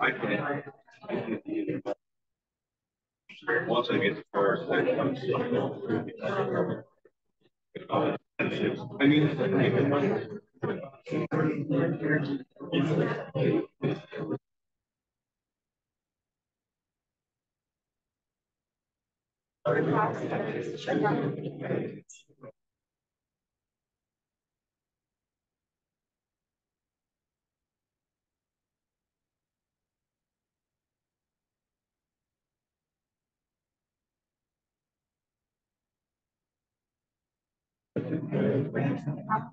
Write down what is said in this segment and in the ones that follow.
I can. Once I get the first. I mean. Here's the water main under the patch.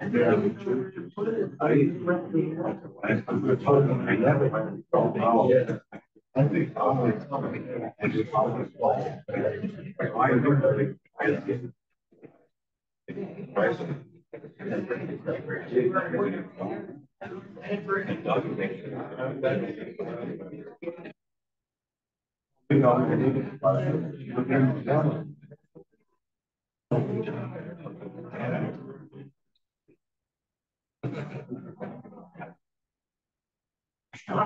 I, I told them I never. I think. I just. I.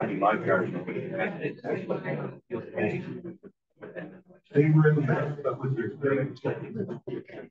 What the parameters. I mean, my car. They really have, but with their thing.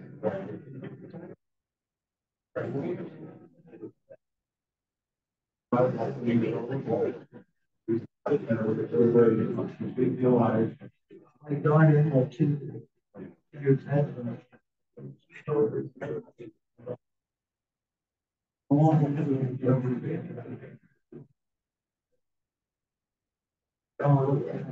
My daughter had two years. Oh.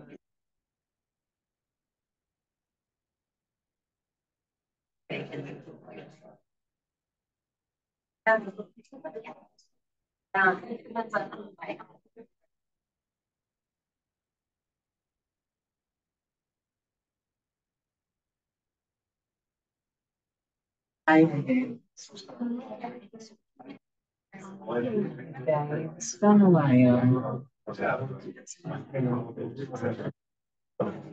It's been a while.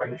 Right.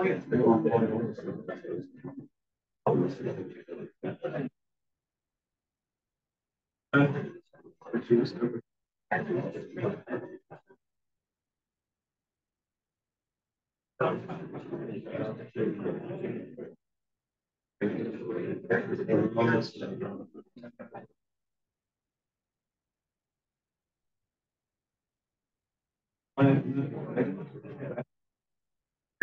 I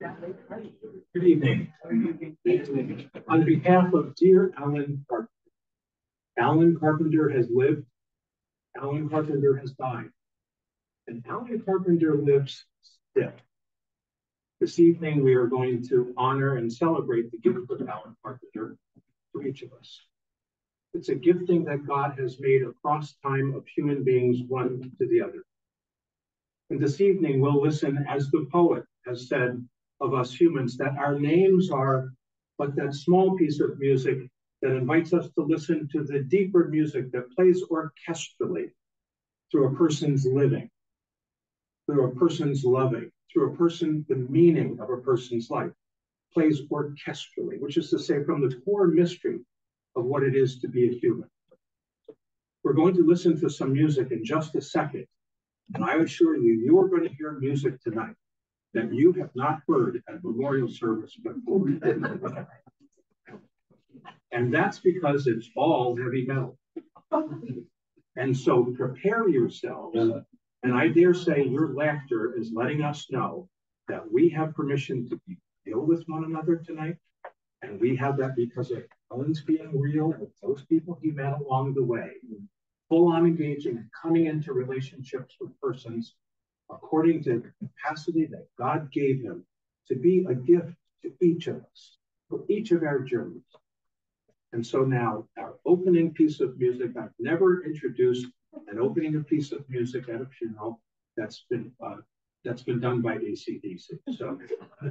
Good. Evening. On behalf of dear Alan Carpenter. Alan Carpenter has lived. Alan Carpenter has died. And Alan Carpenter lives still. This evening, we are going to honor and celebrate the gift of Alan Carpenter for each of us. It's a gifting that God has made across time of human beings, one to the other. And this evening, we'll listen as the poet has said of us humans that our names are but that small piece of music that invites us to listen to the deeper music that plays orchestrally through a person's living, through a person's loving, through a person, the meaning of a person's life, plays orchestrally, which is to say, from the core mystery of what it is to be a human. We're going to listen to some music in just a second, and I assure you, you are going to hear music tonight that you have not heard at a memorial service before. And that's because it's all heavy metal. And so prepare yourselves. And I dare say your laughter is letting us know that we have permission to be real with one another tonight. And we have that because of Alan's being real with those people he met along the way. Full on engaging and coming into relationships with persons according to the capacity that God gave him to be a gift to each of us, for each of our journeys. And so now, our opening piece of music, I've never introduced an opening a piece of music at a funeral that's been uh, that's been done by ACDC. So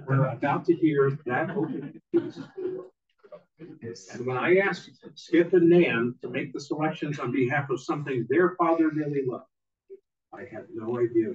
we're about to hear that opening piece. And when I asked Skip and Nan to make the selections on behalf of something their father really loved, I have no idea.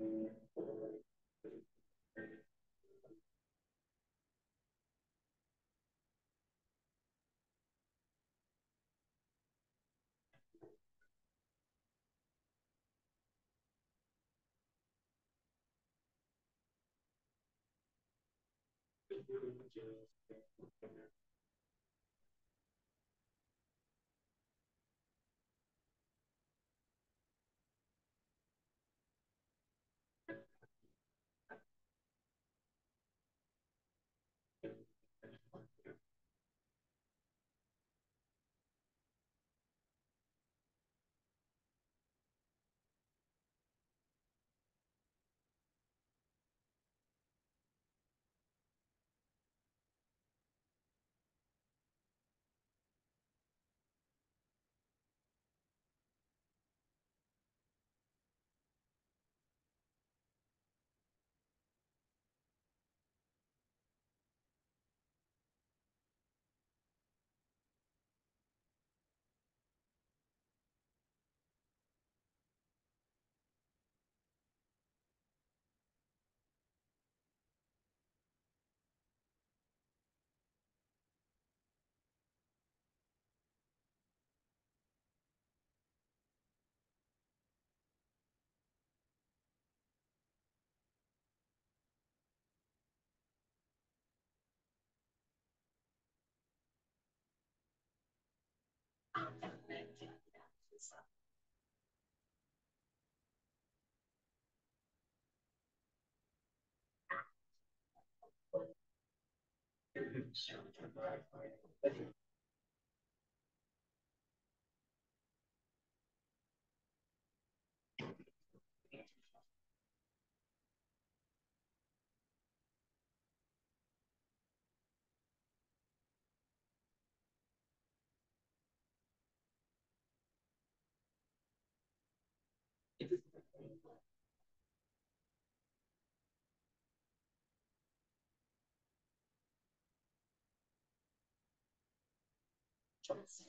pizza. choice.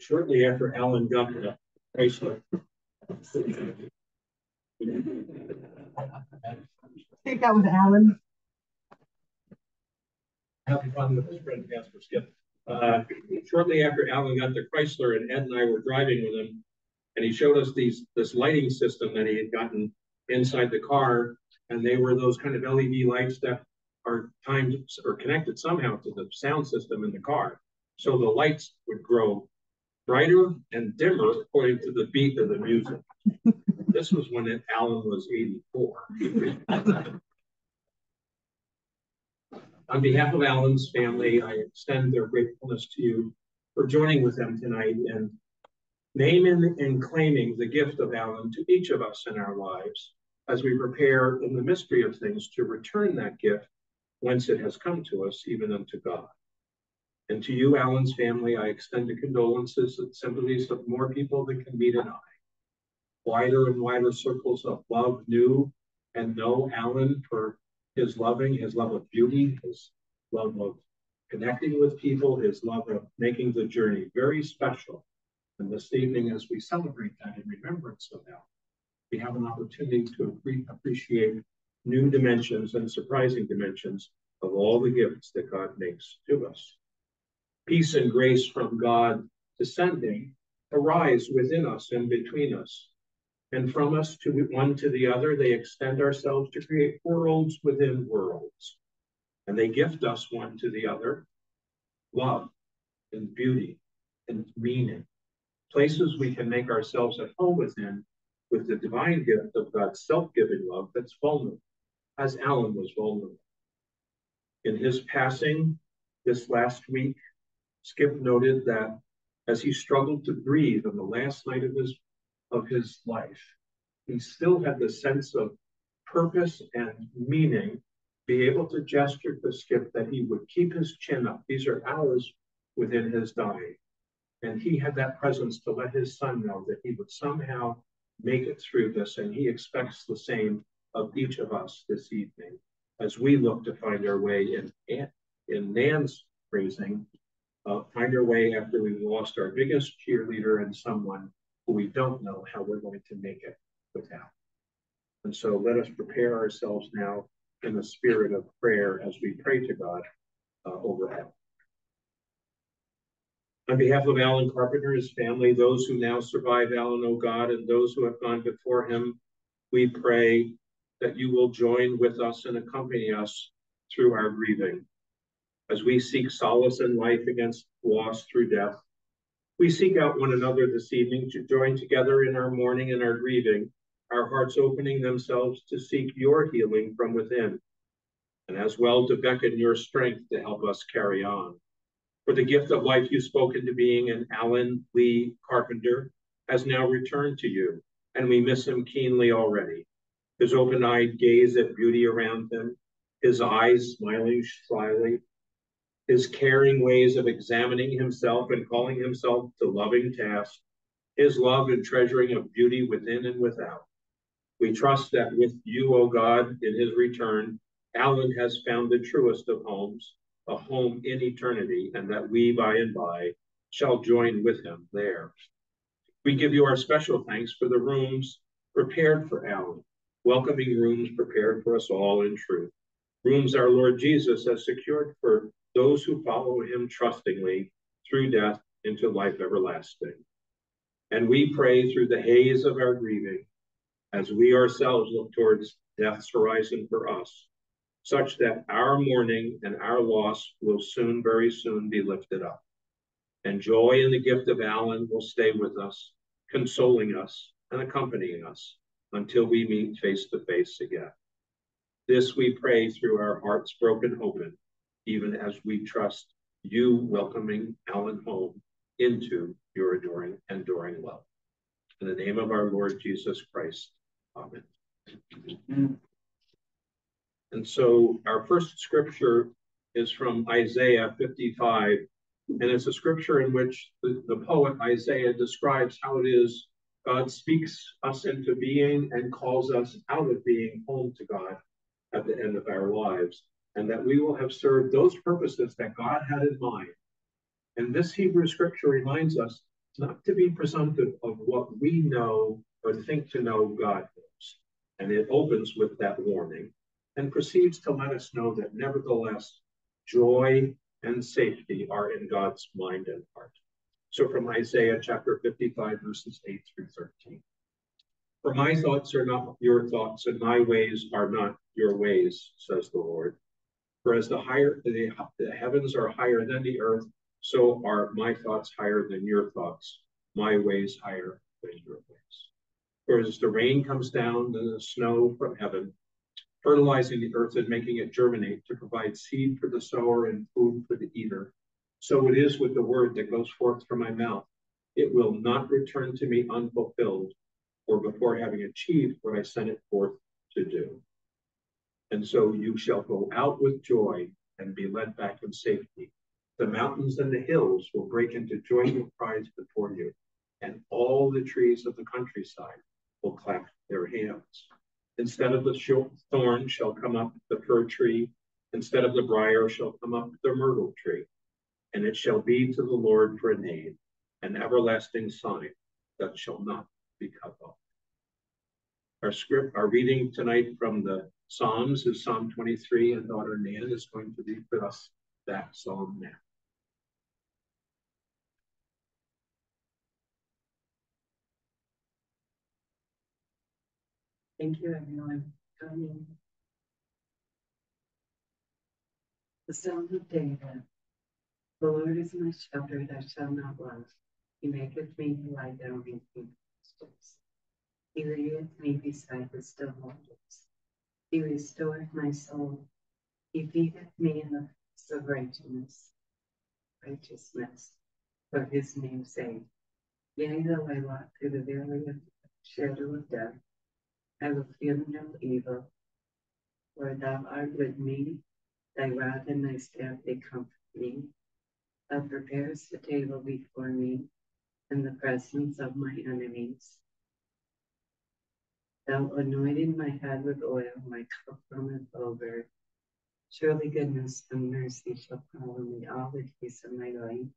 Shortly after Alan got the Chrysler. I think that was Alan. having fun with his friend Casper Skip. Uh, shortly after Alan got the Chrysler and Ed and I were driving with him, and he showed us these this lighting system that he had gotten inside the car, and they were those kind of LED lights that are timed or connected somehow to the sound system in the car. So the lights would grow brighter and dimmer according to the beat of the music. this was when Alan was 84. On behalf of Alan's family, I extend their gratefulness to you for joining with them tonight and naming and claiming the gift of Alan to each of us in our lives as we prepare in the mystery of things to return that gift whence it has come to us, even unto God. And to you, Alan's family, I extend the condolences and sympathies of more people than can meet an eye. Wider and wider circles of love knew and know Alan for his loving, his love of beauty, his love of connecting with people, his love of making the journey very special. And this evening, as we celebrate that in remembrance of Alan, we have an opportunity to appreciate new dimensions and surprising dimensions of all the gifts that God makes to us peace and grace from God descending arise within us and between us. And from us to one to the other, they extend ourselves to create worlds within worlds. And they gift us one to the other love and beauty and meaning, places we can make ourselves at home within with the divine gift of God's self giving love that's vulnerable, as Alan was vulnerable. In his passing this last week, Skip noted that as he struggled to breathe on the last night of his of his life, he still had the sense of purpose and meaning, be able to gesture to Skip that he would keep his chin up. These are hours within his dying. And he had that presence to let his son know that he would somehow make it through this. And he expects the same of each of us this evening as we look to find our way in, in Nan's phrasing uh, find our way after we've lost our biggest cheerleader and someone who we don't know how we're going to make it without. And so let us prepare ourselves now in the spirit of prayer as we pray to God uh, over Alan. On behalf of Alan Carpenter, his family, those who now survive Alan, O God, and those who have gone before him, we pray that you will join with us and accompany us through our grieving. As we seek solace in life against loss through death, we seek out one another this evening to join together in our mourning and our grieving, our hearts opening themselves to seek your healing from within, and as well to beckon your strength to help us carry on. For the gift of life you spoke into being in Alan Lee Carpenter has now returned to you, and we miss him keenly already. His open eyed gaze at beauty around him, his eyes smiling slyly, his caring ways of examining himself and calling himself to loving tasks, his love and treasuring of beauty within and without. We trust that with you, O God, in his return, Alan has found the truest of homes, a home in eternity, and that we by and by shall join with him there. We give you our special thanks for the rooms prepared for Alan, welcoming rooms prepared for us all in truth. Rooms our Lord Jesus has secured for those who follow him trustingly through death into life everlasting. And we pray through the haze of our grieving, as we ourselves look towards death's horizon for us, such that our mourning and our loss will soon, very soon be lifted up. And joy in the gift of Alan will stay with us, consoling us and accompanying us until we meet face to face again. This we pray through our hearts broken open even as we trust you welcoming Alan home into your adoring, enduring love. In the name of our Lord Jesus Christ, amen. And so our first scripture is from Isaiah 55, and it's a scripture in which the, the poet Isaiah describes how it is God speaks us into being and calls us out of being home to God at the end of our lives and that we will have served those purposes that God had in mind. And this Hebrew scripture reminds us not to be presumptive of what we know or think to know God knows. And it opens with that warning and proceeds to let us know that nevertheless, joy and safety are in God's mind and heart. So from Isaiah chapter 55, verses 8 through 13. For my thoughts are not your thoughts, and my ways are not your ways, says the Lord. For as the higher the, the heavens are higher than the earth, so are my thoughts higher than your thoughts, my ways higher than your ways. For as the rain comes down the snow from heaven, fertilizing the earth and making it germinate to provide seed for the sower and food for the eater, so it is with the word that goes forth from my mouth. It will not return to me unfulfilled, or before having achieved what I sent it forth to do. And so you shall go out with joy and be led back in safety. The mountains and the hills will break into joyful cries before you, and all the trees of the countryside will clap their hands. Instead of the thorn shall come up the fir tree, instead of the brier shall come up the myrtle tree. And it shall be to the Lord for a name, an everlasting sign that shall not be cut off. Our script, our reading tonight from the Psalms is Psalm 23, and daughter Nan is going to read for us that psalm now. Thank you, everyone. Coming. The Psalm of David. The Lord is my shepherd, I shall not want. He maketh me to lie down in green pastures. He leadeth me beside the still waters. He restored my soul. He feedeth me in the place of righteousness, righteousness for his name's sake. Yea, though I walk through the valley of the shadow of death, I will fear no evil, for thou art with me, thy rod and thy staff they comfort me. Thou preparest the table before me in the presence of my enemies. Thou anointed my head with oil, my cup runneth over. Surely goodness and mercy shall follow me all the days of my life,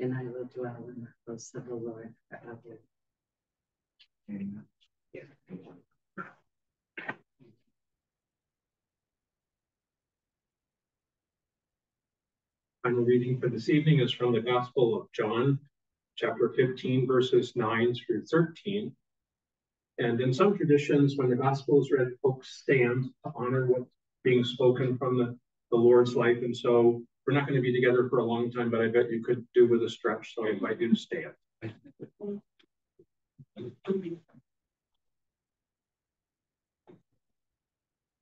and I will dwell in the house of the Lord forever. Amen. Yeah. Final reading for this evening is from the Gospel of John, chapter 15, verses 9 through 13. And in some traditions, when the gospel is read, folks stand to honor what being spoken from the, the Lord's life. And so we're not going to be together for a long time, but I bet you could do with a stretch. So I invite you to stand.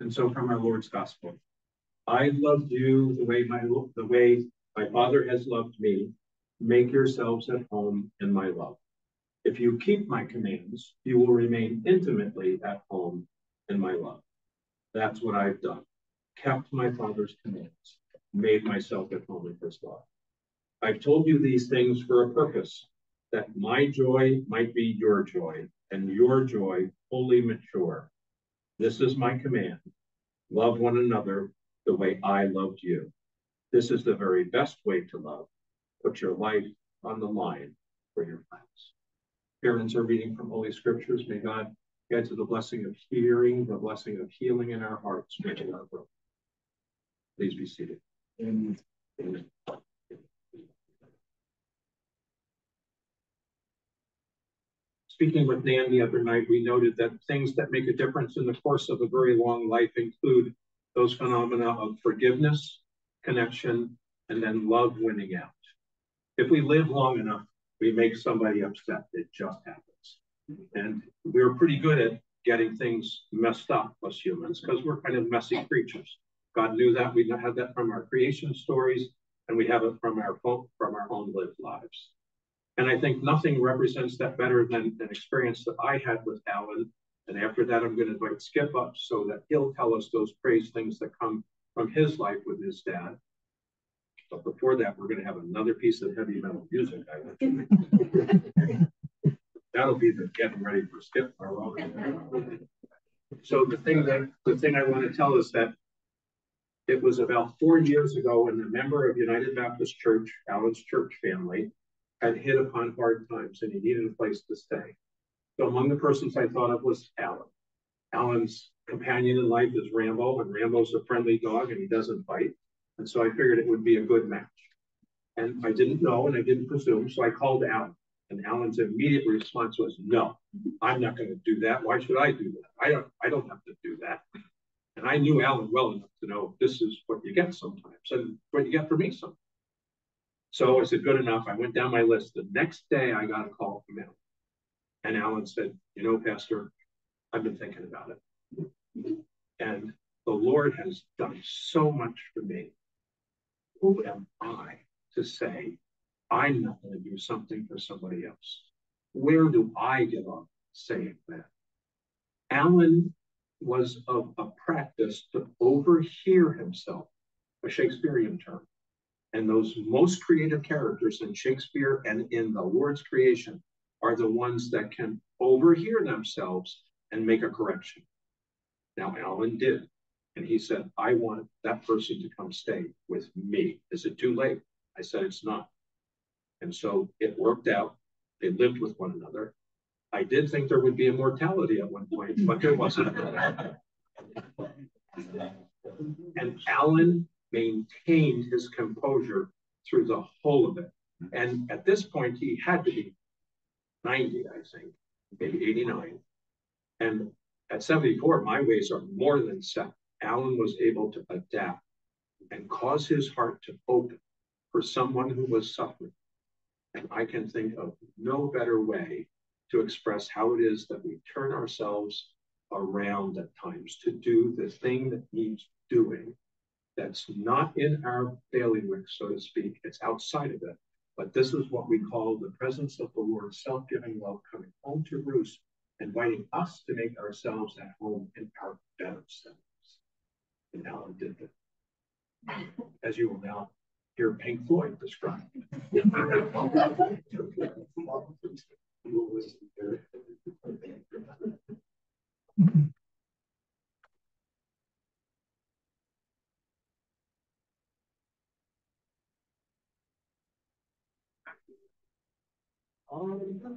And so from our Lord's gospel, I loved you the way my the way my Father has loved me. Make yourselves at home in my love. If you keep my commands, you will remain intimately at home in my love. That's what I've done. Kept my Father's commands, made myself at home in his love. I've told you these things for a purpose, that my joy might be your joy, and your joy fully mature. This is my command. Love one another the way I loved you. This is the very best way to love. Put your life on the line for your friends. Parents are reading from Holy Scriptures. May God add to the blessing of hearing, the blessing of healing in our hearts, strengthen our growth. Please be seated. Amen. Speaking with Nan the other night, we noted that things that make a difference in the course of a very long life include those phenomena of forgiveness, connection, and then love winning out. If we live long enough, we make somebody upset. It just happens. And we're pretty good at getting things messed up, us humans, because we're kind of messy creatures. God knew that. We had that from our creation stories, and we have it from our from our own lived lives. And I think nothing represents that better than an experience that I had with Alan. And after that, I'm going to invite Skip up so that he'll tell us those praise things that come from his life with his dad. But before that, we're going to have another piece of heavy metal music. That'll be the getting ready for skip. So the thing that the thing I want to tell is that it was about four years ago when a member of United Baptist Church, Alan's church family, had hit upon hard times and he needed a place to stay. So among the persons I thought of was Alan. Alan's companion in life is Rambo, and Rambo's a friendly dog and he doesn't bite. And so I figured it would be a good match. And I didn't know and I didn't presume, so I called Alan. And Alan's immediate response was, "No, I'm not going to do that. Why should I do that? I don't. I don't have to do that." And I knew Alan well enough to know this is what you get sometimes, and what you get for me sometimes. So I said, "Good enough." I went down my list. The next day, I got a call from Alan, and Alan said, "You know, Pastor, I've been thinking about it, and the Lord has done so much for me. Who am I to say I'm not going to do something for somebody else. Where do I get off saying that? Alan was of a practice to overhear himself, a Shakespearean term. And those most creative characters in Shakespeare and in the Lord's creation are the ones that can overhear themselves and make a correction. Now, Alan did. And he said, I want that person to come stay with me. Is it too late? I said, It's not. And so it worked out. They lived with one another. I did think there would be a mortality at one point, but there wasn't. and Alan maintained his composure through the whole of it. And at this point, he had to be 90, I think, maybe 89. And at 74, my ways are more than set. Alan was able to adapt and cause his heart to open for someone who was suffering and I can think of no better way to express how it is that we turn ourselves around at times to do the thing that needs doing that's not in our bailiwick, so to speak, it's outside of it. But this is what we call the presence of the Lord, self giving love coming home to roost, inviting us to make ourselves at home in our better selves. And Alan did that. As you will now hear Pink Floyd described. All the time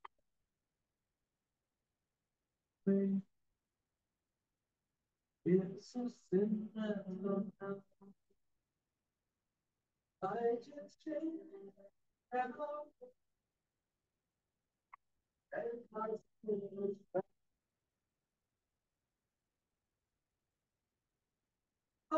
It's so simple. I just changed and hope. And my spirit I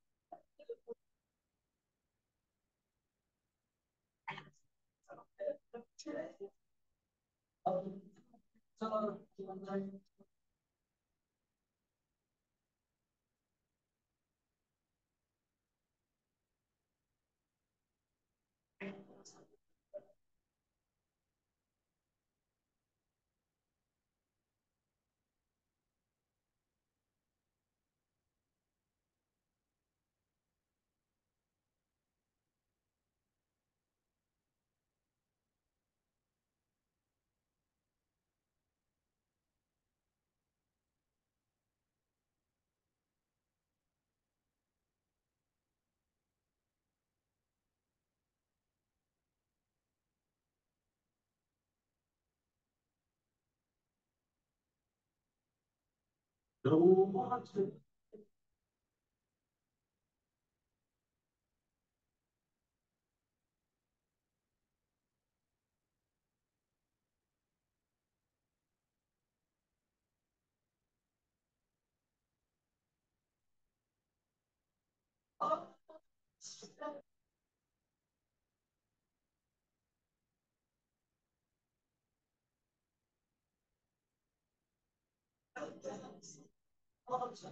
嗯，这我们。No more to Gracias.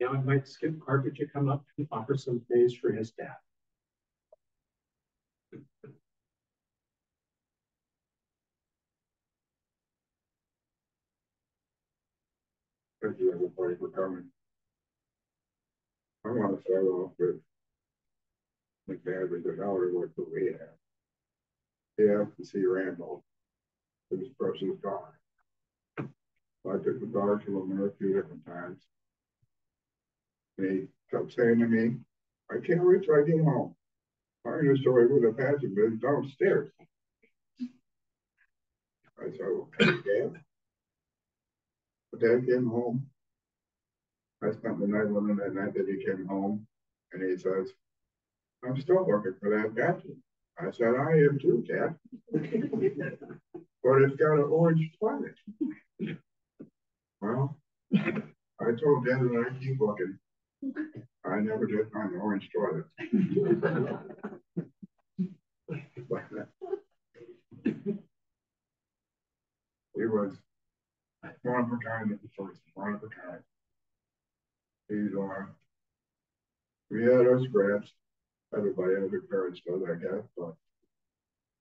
Now invite Skip Carter to come up and offer some praise for his dad. Thank you everybody for coming. I want to start off with McNabb, the hour work that we have. Yeah, to see Randall. His precious dog. I took the dog to him a few different times. And he kept saying to me, I can't wait till I get home. I understood where the passenger been downstairs. I said, okay, Dad. But Dad came home. I spent the night with him that night that he came home, and he says, I'm still looking for that badge. I said, I am too, Dad. But it's got an orange toilet. Well, I told Dad that I keep looking. I never did find the orange toilet. He was one of a kind at the first, one of a kind. He's we had our scraps. Everybody has their parents does, I guess, but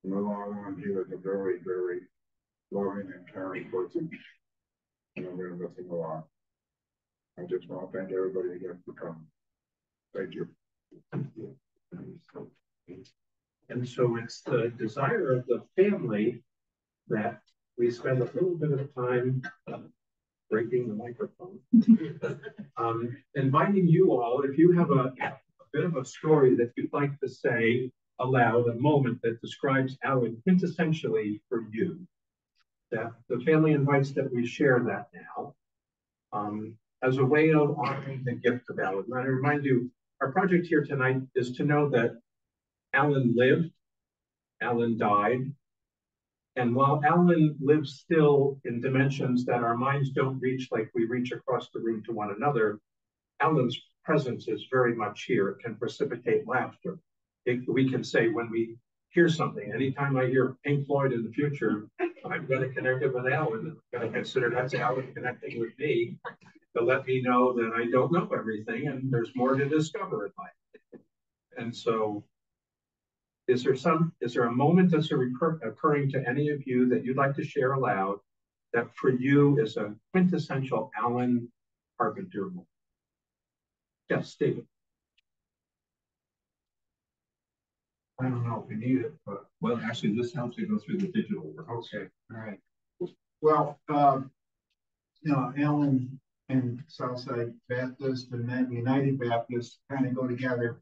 in the long run, he was a very, very loving and caring person. And I'm gonna miss him a lot. I just want to thank everybody again for coming. Thank you. And so it's the desire of the family that we spend a little bit of time breaking the microphone. Um, inviting you all, if you have a, a bit of a story that you'd like to say aloud, a moment that describes Alan quintessentially for you, that the family invites that we share that now. Um, as a way of honoring the gift of Alan. And I remind you, our project here tonight is to know that Alan lived, Alan died, and while Alan lives still in dimensions that our minds don't reach like we reach across the room to one another, Alan's presence is very much here. It can precipitate laughter. It, we can say when we hear something, anytime I hear Pink Floyd in the future, I'm going to connect it with Alan. I'm going to consider that's Alan connecting with me to let me know that I don't know everything and there's more to discover in life. And so is there some, is there a moment that's recur, occurring to any of you that you'd like to share aloud that for you is a quintessential Alan Carpenter moment? Yes, David. I don't know if we need it, but Well, actually, this helps you go through the digital work. okay, all right. Well, um, you know, Alan and Southside Baptist and then United Baptist kind of go together.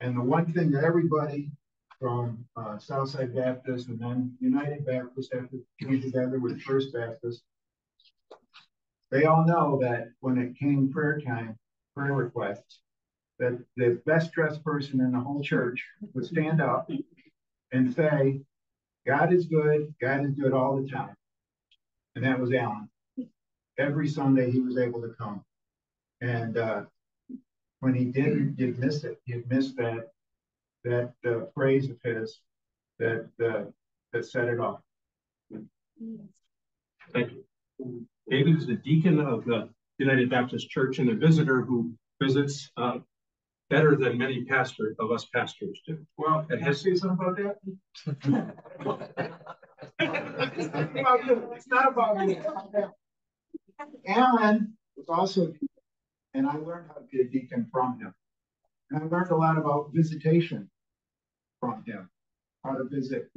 And the one thing that everybody from uh, Southside Baptist and then United Baptist after came together with First Baptist, they all know that when it came prayer time, prayer requests, that the best dressed person in the whole church would stand up and say, God is good, God is good all the time. And that was Alan. Every Sunday he was able to come. And uh, when he didn't, you'd miss it. You'd miss that that uh, phrase of his that uh, that set it off. Thank you. David is the deacon of the United Baptist Church and a visitor who visits uh, better than many pastors of us pastors do. Well, And can I say something about that? It's not about me. Alan was also, and I learned how to be a deacon from him. And I learned a lot about visitation from him, how to visit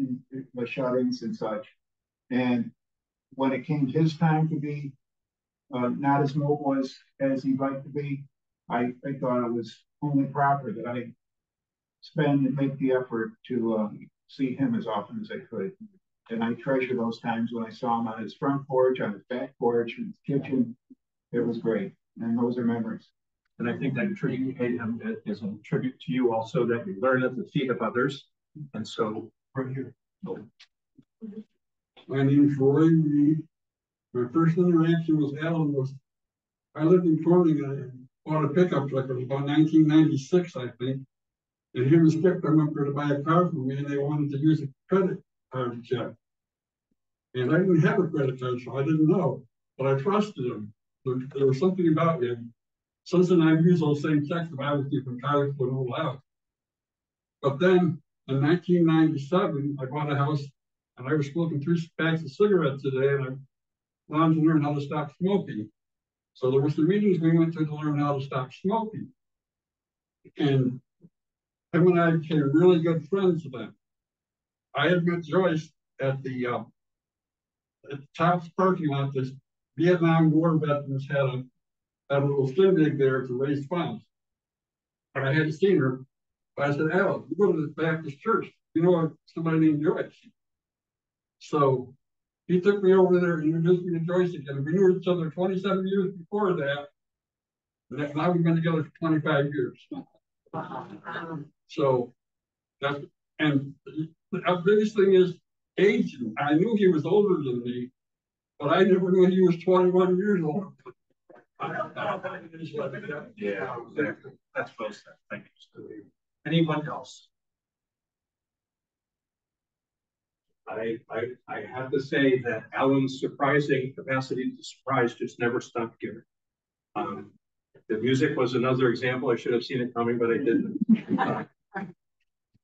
the shut-ins and such. And when it came his time to be uh, not as mobile as, as he'd like to be, I, I thought it was only proper that I spend and make the effort to uh, see him as often as I could. And I treasure those times when I saw him on his front porch, on his back porch, in his kitchen. It was great. And those are memories. And I think that tribute paid him um, uh, is a tribute to you also that you learn at the feet of others. And so Right here. My Roy Reed. My first interaction with Alan was, I lived in Corning, I bought a pickup truck, it was about nineteen ninety-six, I think. And him and Skip come up to buy a car for me and they wanted to use a credit card check. And I didn't have a credit card, so I didn't know, but I trusted him. There was something about him. Since then, I've used those same I was keeping cards for old house. But then in nineteen ninety-seven, I bought a house and I was smoking three packs of cigarettes a day and I wanted to learn how to stop smoking. So there were some meetings we went to to learn how to stop smoking. And him and I became really good friends them. I had met Joyce at the, uh, at the top parking lot, this Vietnam War veterans had a, little shindig there to raise funds. And I hadn't seen her, I said, Al, you go to the Baptist church, you know somebody named Joyce. So he took me over there and introduced me to Joyce again. We knew each other twenty-seven years before that. And now we've been together for twenty-five years. So that's, and the biggest thing is age. I knew he was older than me, but I never knew he was twenty-one years old. Yeah. That's well said. Thank you. Anyone else? I, I, I have to say that Alan's surprising capacity to surprise just never stopped giving. Um, the music was another example. I should have seen it coming, but I didn't.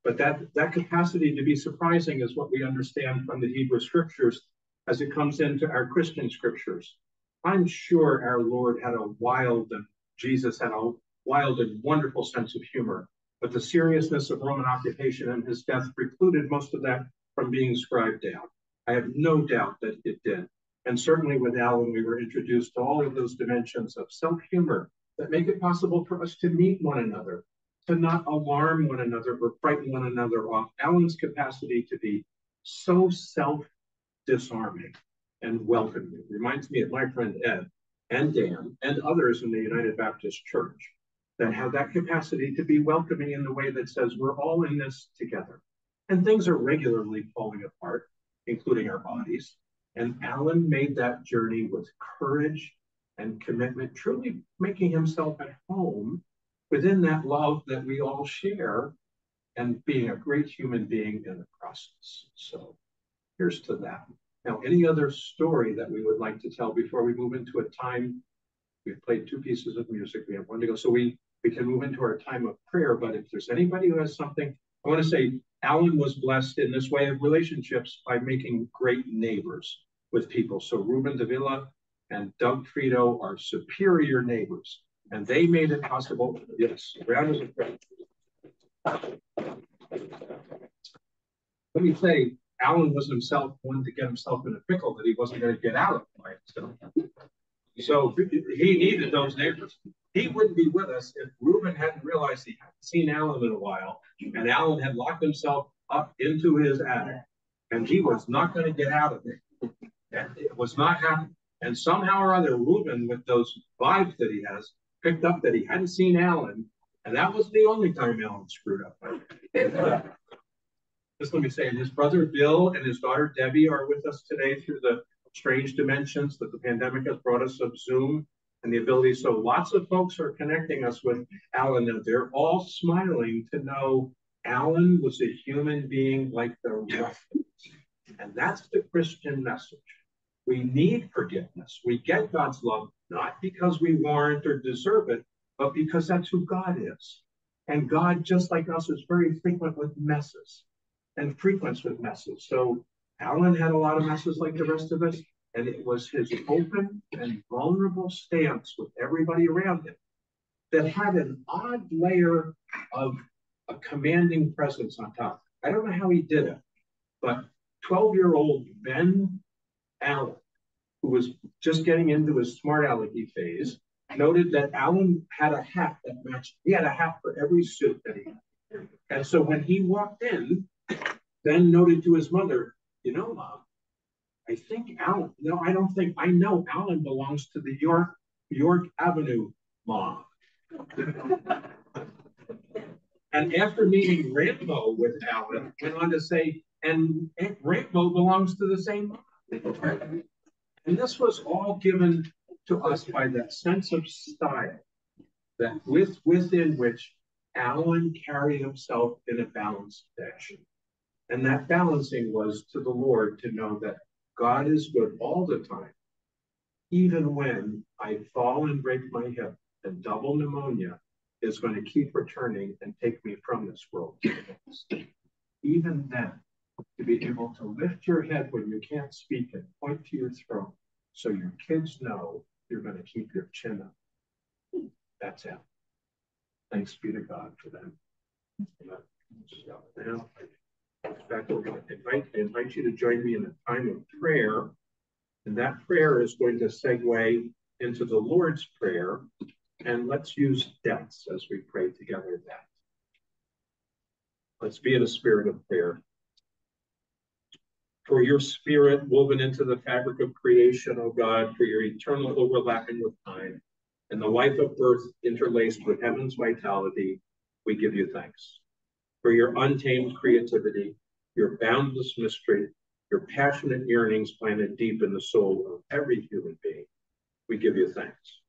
But that, that capacity to be surprising is what we understand from the Hebrew scriptures as it comes into our Christian scriptures. I'm sure our Lord had a wild and Jesus had a wild and wonderful sense of humor, but the seriousness of Roman occupation and his death precluded most of that from being scribed down. I have no doubt that it did. And certainly with Alan, we were introduced to all of those dimensions of self-humor that make it possible for us to meet one another, to not alarm one another or frighten one another off. Alan's capacity to be so self-disarming and welcome welcoming reminds me of my friend Ed and Dan and others in the United Baptist Church that have that capacity to be welcoming in the way that says we're all in this together. And things are regularly falling apart, including our bodies. And Alan made that journey with courage and commitment, truly making himself at home within that love that we all share and being a great human being in the process. So here's to that. Now, any other story that we would like to tell before we move into a time? We've played two pieces of music. We have one to go. So we, we can move into our time of prayer. But if there's anybody who has something, I want to say Alan was blessed in this way of relationships by making great neighbors with people. So Ruben Davila and Doug Frito are superior neighbors. And they made it possible. Yes, round of applause. Let me say, Alan was himself wanted to get himself in a pickle that he wasn't going to get out of by himself. So he needed those neighbors. He wouldn't be with us if Ruben hadn't realized he hadn't seen Alan in a while, and Alan had locked himself up into his attic, and he was not going to get out of it. And it was not happening. And somehow or other, Ruben, with those vibes that he has, picked up that he hadn't seen Alan, and that was the only time Alan screwed up. Just let me say, his brother Bill and his daughter Debbie are with us today through the strange dimensions that the pandemic has brought us of Zoom and the ability. So lots of folks are connecting us with Alan, and they're all smiling to know Alan was a human being like the rest. And that's the Christian message. We need forgiveness. We get God's love not because we warrant or deserve it, but because that's who God is. And God, just like us, is very frequent with messes and frequent with messes. So Alan had a lot of messes like the rest of us, and it was his open and vulnerable stance with everybody around him that had an odd layer of a commanding presence on top. I don't know how he did it, but 12 year old Ben Allen, who was just getting into his smart alecky phase, noted that Alan had a hat that matched. He had a hat for every suit that he had. And so when he walked in, Ben noted to his mother, you know, mom, I think Alan, no, I don't think, I know Alan belongs to the York, York Avenue mom. and after meeting Rambo with Alan, went on to say, and Rambo belongs to the same mom. And this was all given to us by that sense of style that with within which Alan carried himself in a balanced fashion. And that balancing was to the Lord to know that God is good all the time, even when I fall and break my hip and double pneumonia is going to keep returning and take me from this world. even then, to be able to lift your head when you can't speak and point to your throne so your kids know you're gonna keep your chin up. That's it. Thanks be to God for them. Now, in fact, we're gonna invite, invite you to join me in a time of prayer. And that prayer is going to segue into the Lord's Prayer. And let's use depths as we pray together that. Let's be in a spirit of prayer. For your spirit woven into the fabric of creation, O God, for your eternal overlapping with time, and the life of birth interlaced with heaven's vitality, we give you thanks. For your untamed creativity, your boundless mystery, your passionate yearnings planted deep in the soul of every human being, we give you thanks.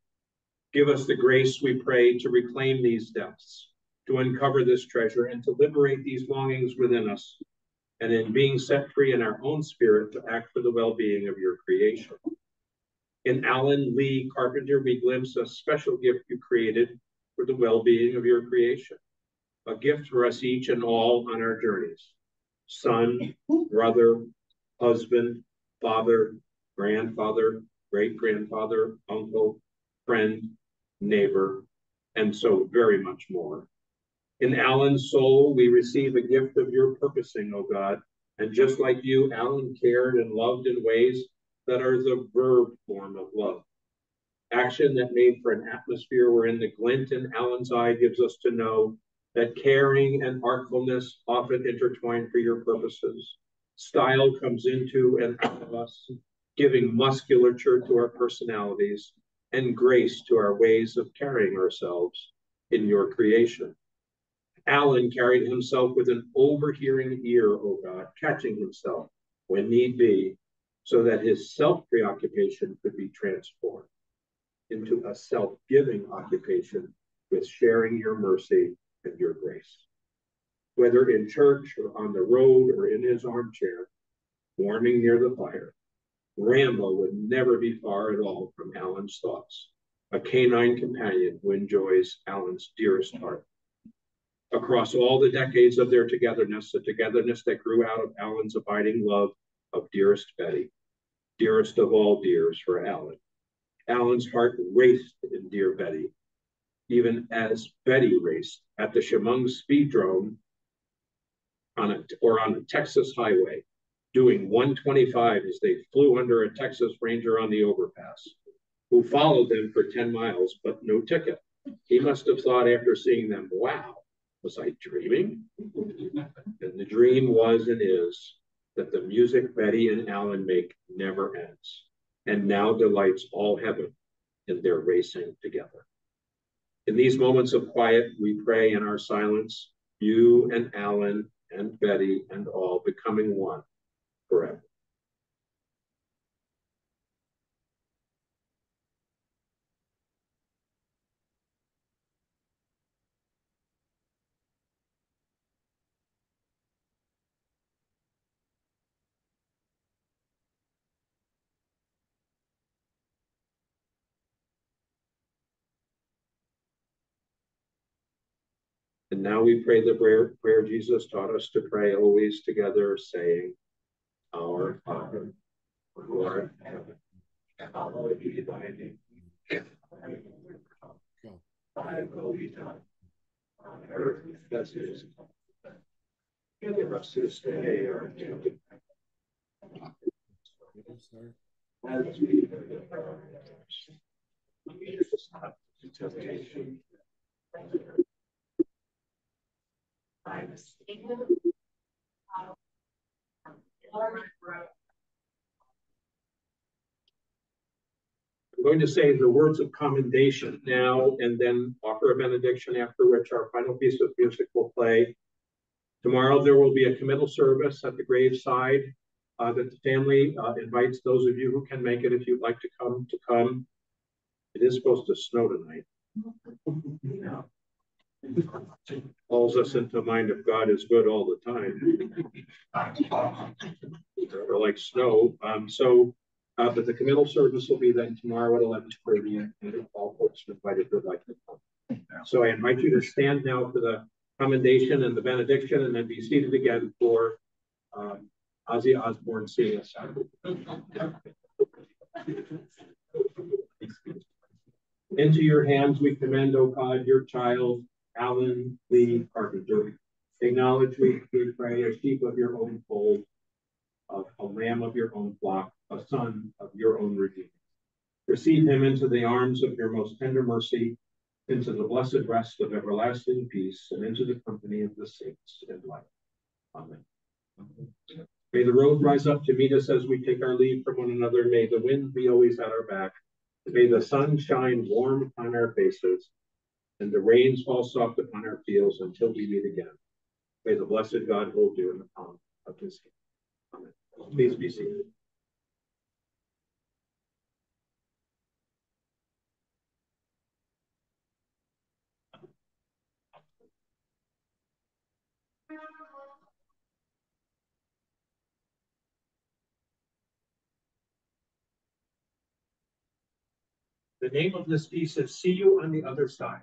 Give us the grace, we pray, to reclaim these depths, to uncover this treasure, and to liberate these longings within us, and in being set free in our own spirit to act for the well being of your creation. In Alan Lee Carpenter, we glimpse a special gift you created for the well being of your creation, a gift for us each and all on our journeys son, brother, husband, father, grandfather, great grandfather, uncle, friend, neighbor, and so very much more. In Alan's soul, we receive a gift of your purposing, O God. And just like you, Alan cared and loved in ways that are the verb form of love. Action that made for an atmosphere wherein the glint in Alan's eye gives us to know that caring and artfulness often intertwine for your purposes. Style comes into and out of us, giving musculature to our personalities and grace to our ways of carrying ourselves in your creation. Alan carried himself with an overhearing ear, O God, catching himself when need be, so that his self preoccupation could be transformed into a self giving occupation with sharing your mercy and your grace. Whether in church or on the road or in his armchair, warming near the fire, Rambo would never be far at all from Alan's thoughts, a canine companion who enjoys Alan's dearest heart across all the decades of their togetherness, the togetherness that grew out of Alan's abiding love of dearest Betty, dearest of all dears for Alan. Alan's heart raced in dear Betty, even as Betty raced at the Chemung Speedrome on a, or on a Texas highway, doing 125 as they flew under a Texas Ranger on the overpass, who followed them for 10 miles, but no ticket. He must have thought after seeing them, wow, was I dreaming? and the dream was and is that the music Betty and Alan make never ends and now delights all heaven in their racing together. In these moments of quiet, we pray in our silence, you and Alan and Betty and all becoming one forever. And now we pray the prayer, prayer Jesus taught us to pray always together, saying, Our Father, who art in heaven, hallowed be thy name. Thy will be done on earth as it is. Give us this day our daily as we forgive our debtors. Lead us not into temptation, I'm going to say the words of commendation now and then offer a benediction after which our final piece of music will play. Tomorrow there will be a committal service at the graveside uh, that the family uh, invites those of you who can make it if you'd like to come to come. It is supposed to snow tonight. yeah calls us into mind if God is good all the time. or like snow. Um, so, uh, but the committal service will be then tomorrow at 11:30, and all folks invited would like to come. So I invite you to stand now for the commendation and the benediction, and then be seated again for um, Ozzy Osbourne seeing us. Into your hands we commend, O God, your child, Alan Lee Carpenter. Acknowledge we, we pray, a sheep of your own fold, of a lamb of your own flock, a son of your own redeeming. Receive him into the arms of your most tender mercy, into the blessed rest of everlasting peace, and into the company of the saints in life. Amen. May the road rise up to meet us as we take our leave from one another. May the wind be always at our back. May the sun shine warm upon our faces, and the rains fall soft upon our fields until we meet again. May the blessed God hold you in the palm of his hand. Amen. Please be seated. The name of this piece is See You on the Other Side.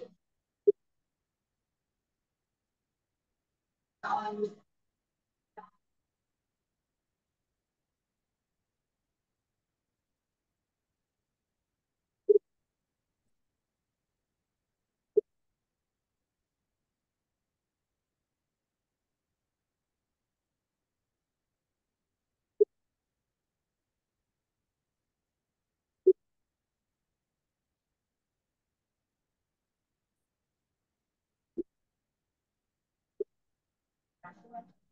嗯 I'm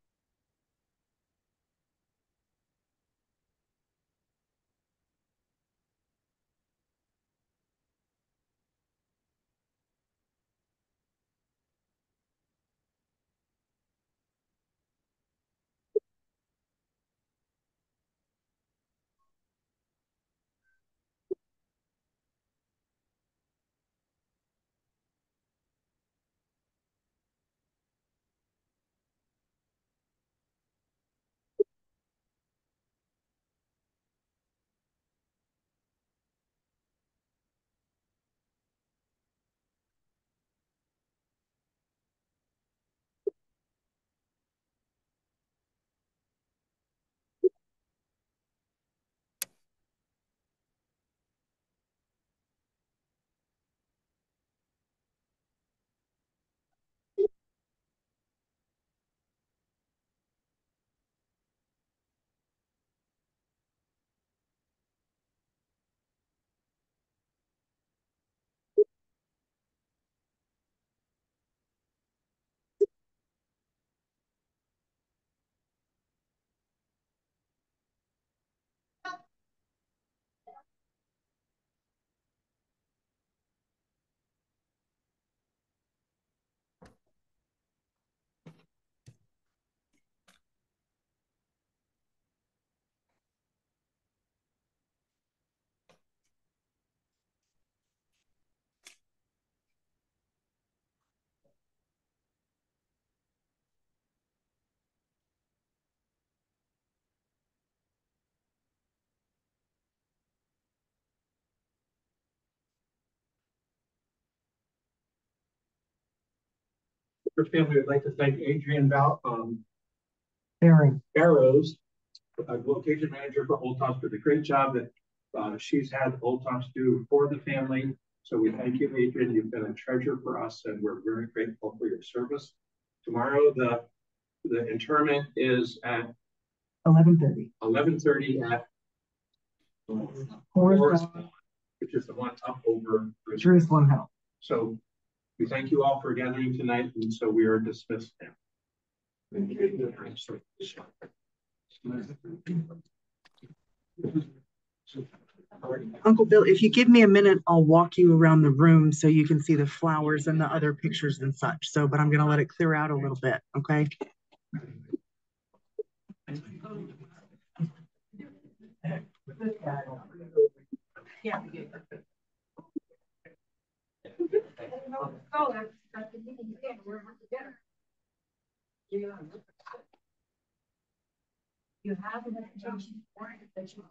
First family, I'd like to thank Adrian Val, um, Aaron. Barrows, uh, location manager for Old Tops, did a great job that uh, she's had Old Tops do for the family. So we thank you, Adrian. You've been a treasure for us and we're very grateful for your service. Tomorrow, the, the interment is at Eleven thirty. eleven thirty at Forest, which is the one up over. Jerusalem Hill. So we thank you all for gathering tonight, and so we are dismissed now. Uncle Bill, if you give me a minute, I'll walk you around the room so you can see the flowers and the other pictures and such. So, but I'm gonna let it clear out a little bit, okay? You have an education that you.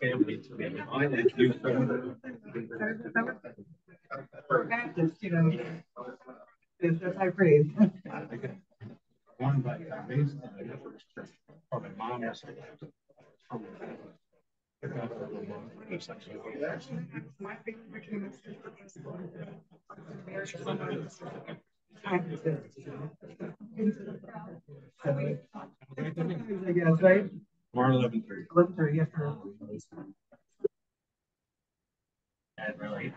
Family to me. I thank you for- For Baptist, you know. It's just praise. One by just from my mom or something. I guess, right? Tomorrow, Eleven thirty, yes, sir. And really.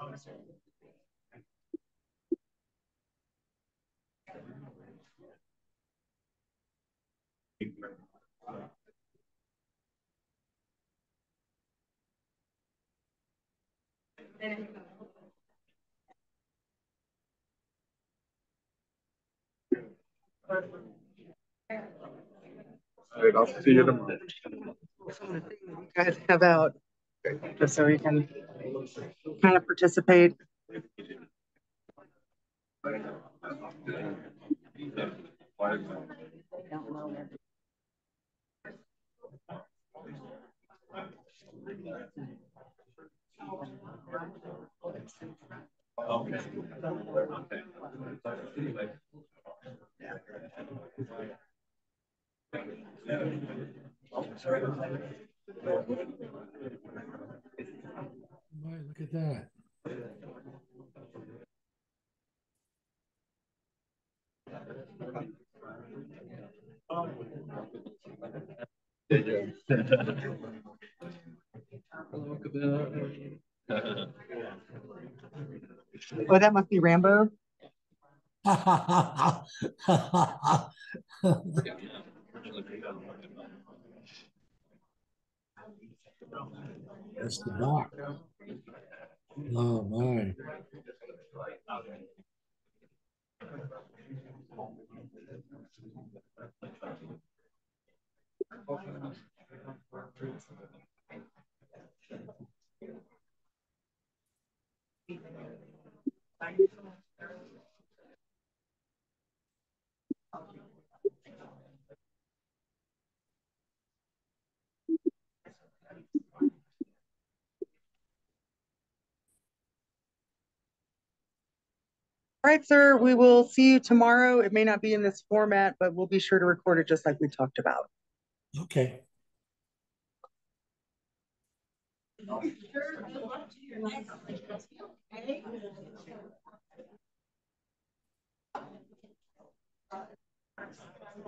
All right, I'll see you tomorrow. Have out, just so you can kind of participate. Boy, look at that. Oh, that must be Rambo. That's the dock. Oh, my. All right, sir, we will see you tomorrow. It may not be in this format, but we'll be sure to record it just like we talked about. Okay.